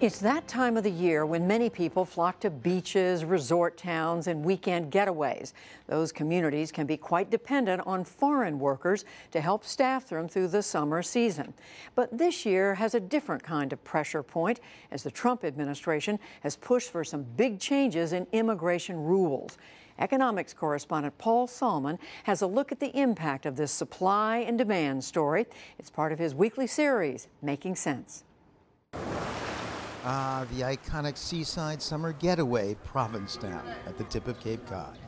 It's that time of the year when many people flock to beaches, resort towns, and weekend getaways. Those communities can be quite dependent on foreign workers to help staff them through the summer season. But this year has a different kind of pressure point as the Trump administration has pushed for some big changes in immigration rules. Economics correspondent Paul Solman has a look at the impact of this supply and demand story. It's part of his weekly series, Making Sense. Ah, the iconic seaside summer getaway, Provincetown, at the tip of Cape Cod.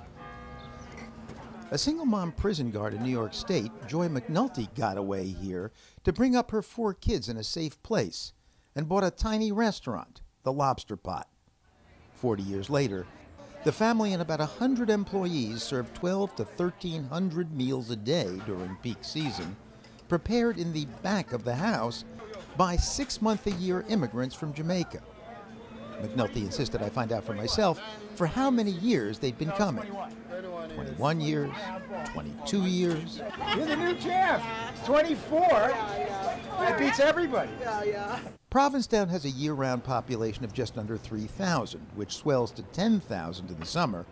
A single mom prison guard in New York State, Joy McNulty, got away here to bring up her four kids in a safe place and bought a tiny restaurant, the Lobster Pot. Forty years later, the family and about 100 employees serve 12 to 1,300 meals a day during peak season, prepared in the back of the house by six month a year immigrants from Jamaica. McNulty insisted I find out for myself for how many years they'd been coming 21 years, 22 years. You're the new champ. 24. That beats everybody. Yeah, yeah. Provincetown has a year round population of just under 3,000, which swells to 10,000 in the summer.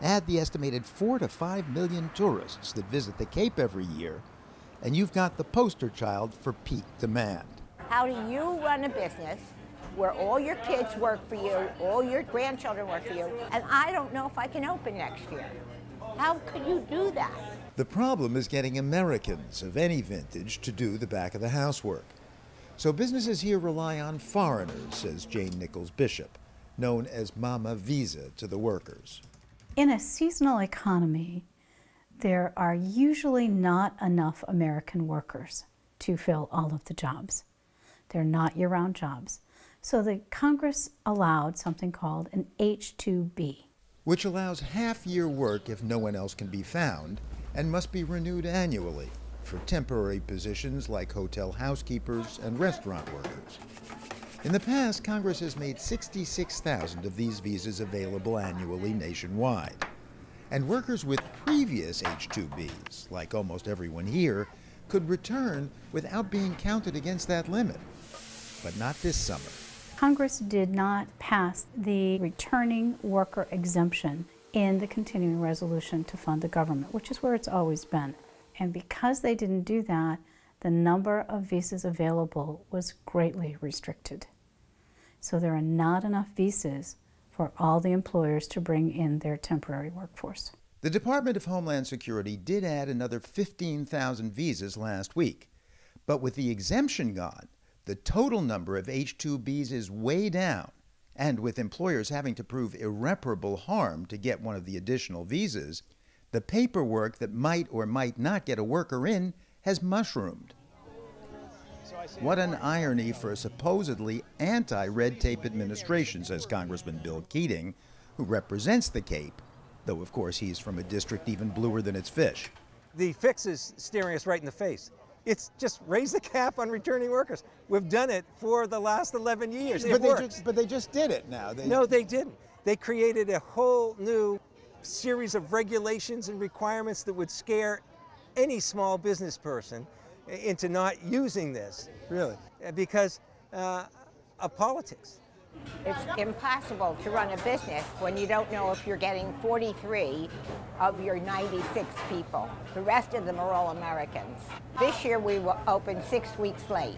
Add the estimated 4 to 5 million tourists that visit the Cape every year, and you've got the poster child for peak demand. How do you run a business where all your kids work for you, all your grandchildren work for you, and I don't know if I can open next year? How could you do that? The problem is getting Americans of any vintage to do the back of the house work. So businesses here rely on foreigners, says Jane Nichols Bishop, known as Mama Visa to the workers. In a seasonal economy, there are usually not enough American workers to fill all of the jobs. They're not year-round jobs. So the Congress allowed something called an H-2B. Which allows half-year work if no one else can be found and must be renewed annually for temporary positions like hotel housekeepers and restaurant workers. In the past, Congress has made 66,000 of these visas available annually nationwide. And workers with previous H-2Bs, like almost everyone here, could return without being counted against that limit but not this summer. Congress did not pass the returning worker exemption in the continuing resolution to fund the government, which is where it's always been. And because they didn't do that, the number of visas available was greatly restricted. So there are not enough visas for all the employers to bring in their temporary workforce. The Department of Homeland Security did add another 15,000 visas last week, but with the exemption gone, the total number of H-2Bs is way down, and with employers having to prove irreparable harm to get one of the additional visas, the paperwork that might or might not get a worker in has mushroomed. What an irony for a supposedly anti red tape administration, says Congressman Bill Keating, who represents the Cape, though, of course, he's from a district even bluer than its fish. The fix is staring us right in the face. It's just raise the cap on returning workers. We've done it for the last 11 years. But, they just, but they just did it now. They... No, they didn't. They created a whole new series of regulations and requirements that would scare any small business person into not using this. Really? Because uh, of politics. It's impossible to run a business when you don't know if you're getting 43 of your 96 people. The rest of them are all Americans. This year we will open six weeks late.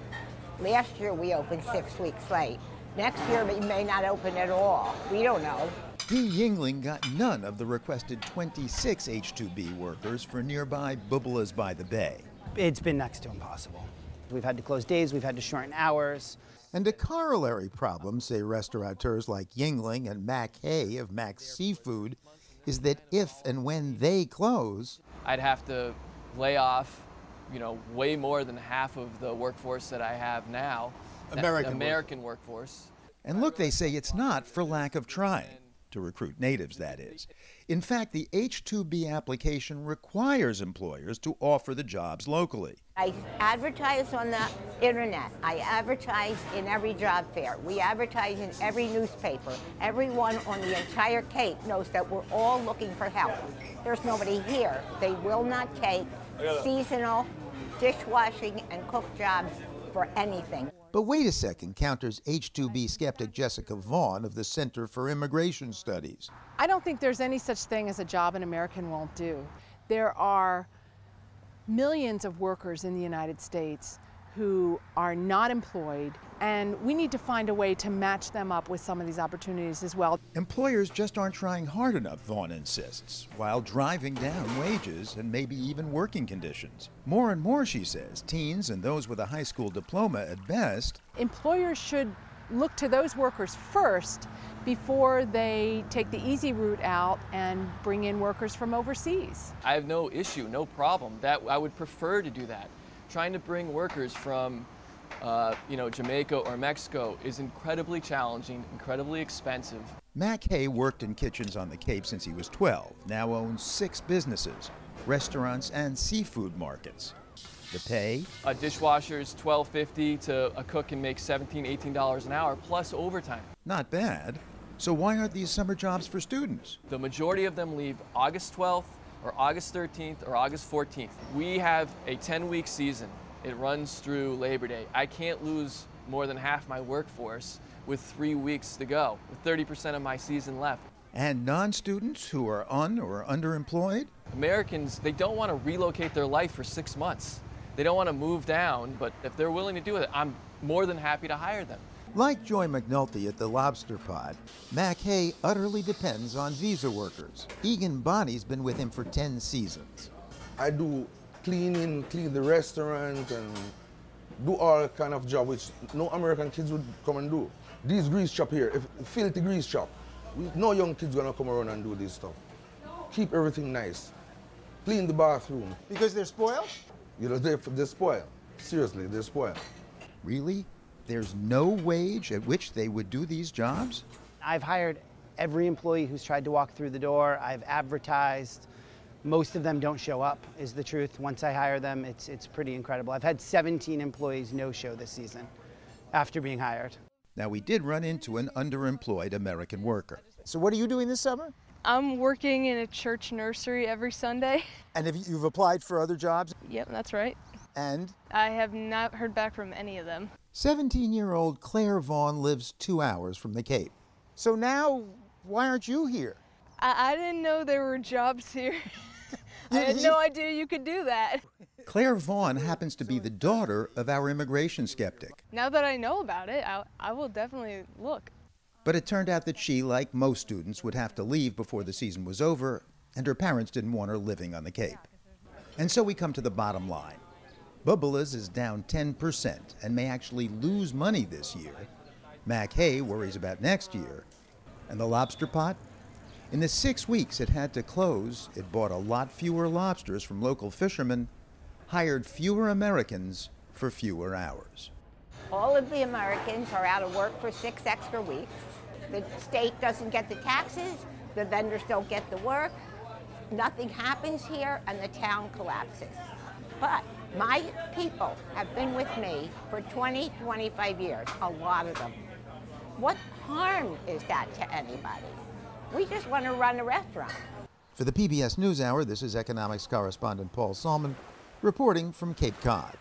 Last year we opened six weeks late. Next year we may not open at all. We don't know. Dee Yingling got none of the requested 26 H-2B workers for nearby Bubala's by the Bay. It's been next to impossible. We've had to close days, we've had to shorten hours. And a corollary problem, say restaurateurs like Yingling and Mac Hay of Mac's Seafood, is that if and when they close, I'd have to lay off, you know, way more than half of the workforce that I have now. American, American workforce. And look, they say it's not for lack of trying to recruit natives, that is. In fact, the H-2B application requires employers to offer the jobs locally. I advertise on the internet. I advertise in every job fair. We advertise in every newspaper. Everyone on the entire Cape knows that we're all looking for help. There's nobody here. They will not take seasonal dishwashing and cook jobs for anything. But wait a second, counters H-2B skeptic Jessica Vaughn of the Center for Immigration Studies. I don't think there's any such thing as a job an American won't do. There are millions of workers in the United States who are not employed, and we need to find a way to match them up with some of these opportunities as well. Employers just aren't trying hard enough, Vaughn insists, while driving down wages and maybe even working conditions. More and more, she says, teens and those with a high school diploma at best. Employers should look to those workers first before they take the easy route out and bring in workers from overseas. I have no issue, no problem. That I would prefer to do that trying to bring workers from uh, you know, Jamaica or Mexico is incredibly challenging, incredibly expensive. Mac Hay worked in kitchens on the Cape since he was 12, now owns six businesses, restaurants and seafood markets. The pay? A dishwasher is $12.50 to a cook can make $17, $18 an hour plus overtime. Not bad. So why aren't these summer jobs for students? The majority of them leave August 12th or August 13th or August 14th. We have a 10-week season. It runs through Labor Day. I can't lose more than half my workforce with three weeks to go, with 30% of my season left. And non-students who are un or underemployed? Americans, they don't want to relocate their life for six months. They don't want to move down, but if they're willing to do it, I'm more than happy to hire them. Like Joy McNulty at the Lobster Pot, Mac Hay utterly depends on visa workers. Egan Bonney's been with him for 10 seasons. I do cleaning, clean the restaurant, and do all kind of job which no American kids would come and do. These grease shop here, if filthy grease shop, no young kids gonna come around and do this stuff. Keep everything nice. Clean the bathroom. Because they're spoiled? You know, they're, they're spoiled. Seriously, they're spoiled. Really? there's no wage at which they would do these jobs? I've hired every employee who's tried to walk through the door. I've advertised. Most of them don't show up, is the truth. Once I hire them, it's, it's pretty incredible. I've had 17 employees no show this season after being hired. Now, we did run into an underemployed American worker. So, what are you doing this summer? I'm working in a church nursery every Sunday. And have you, have applied for other jobs? Yep, that's right. And? I have not heard back from any of them. 17 year old Claire Vaughn lives two hours from the Cape. So now, why aren't you here? I, I didn't know there were jobs here. I had no idea you could do that. Claire Vaughn happens to be the daughter of our immigration skeptic. Now that I know about it, I, I will definitely look. But it turned out that she, like most students, would have to leave before the season was over, and her parents didn't want her living on the Cape. And so we come to the bottom line. Bubba's is down 10% and may actually lose money this year. Mac Hay worries about next year. And the lobster pot? In the six weeks it had to close, it bought a lot fewer lobsters from local fishermen, hired fewer Americans for fewer hours. All of the Americans are out of work for six extra weeks. The state doesn't get the taxes, the vendors don't get the work, nothing happens here, and the town collapses. But my people have been with me for 20, 25 years, a lot of them. What harm is that to anybody? We just want to run a restaurant. For the PBS NewsHour, this is economics correspondent Paul Solman reporting from Cape Cod.